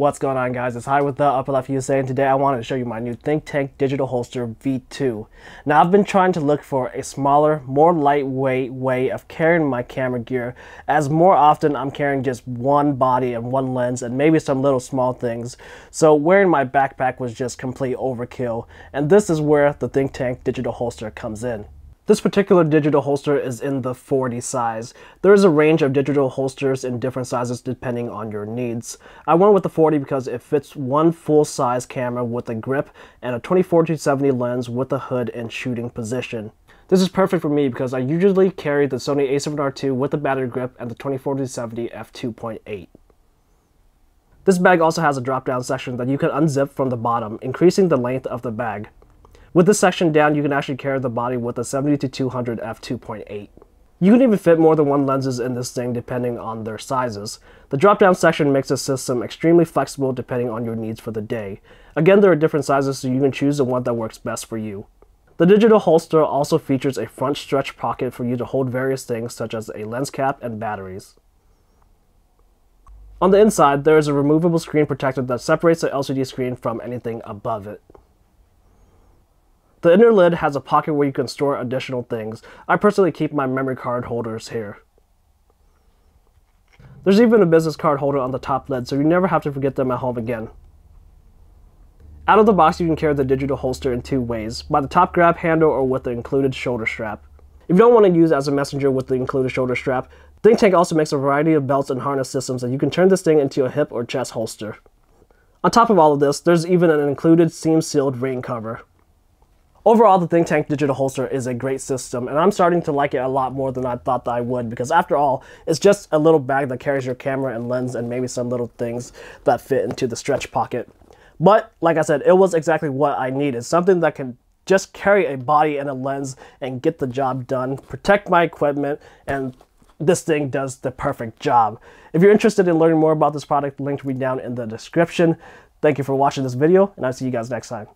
What's going on guys, it's Hai with the Upper Left USA and today I wanted to show you my new Think Tank Digital Holster V2. Now I've been trying to look for a smaller, more lightweight way of carrying my camera gear as more often I'm carrying just one body and one lens and maybe some little small things. So wearing my backpack was just complete overkill and this is where the Think Tank Digital Holster comes in. This particular digital holster is in the 40 size. There is a range of digital holsters in different sizes depending on your needs. I went with the 40 because it fits one full-size camera with a grip and a 24-70 lens with a hood and shooting position. This is perfect for me because I usually carry the Sony a7R II with the battery grip and the 24-70 f2.8. This bag also has a drop-down section that you can unzip from the bottom, increasing the length of the bag. With this section down, you can actually carry the body with a 70-200 f2.8. You can even fit more than one lenses in this thing depending on their sizes. The drop-down section makes the system extremely flexible depending on your needs for the day. Again, there are different sizes so you can choose the one that works best for you. The digital holster also features a front stretch pocket for you to hold various things such as a lens cap and batteries. On the inside, there is a removable screen protector that separates the LCD screen from anything above it. The inner lid has a pocket where you can store additional things. I personally keep my memory card holders here. There's even a business card holder on the top lid, so you never have to forget them at home again. Out of the box, you can carry the digital holster in two ways, by the top grab handle or with the included shoulder strap. If you don't want to use as a messenger with the included shoulder strap, Think Tank also makes a variety of belts and harness systems that you can turn this thing into a hip or chest holster. On top of all of this, there's even an included seam-sealed rain cover. Overall, the Think Tank Digital Holster is a great system, and I'm starting to like it a lot more than I thought that I would, because after all, it's just a little bag that carries your camera and lens and maybe some little things that fit into the stretch pocket. But, like I said, it was exactly what I needed, something that can just carry a body and a lens and get the job done, protect my equipment, and this thing does the perfect job. If you're interested in learning more about this product, link will be down in the description. Thank you for watching this video, and I'll see you guys next time.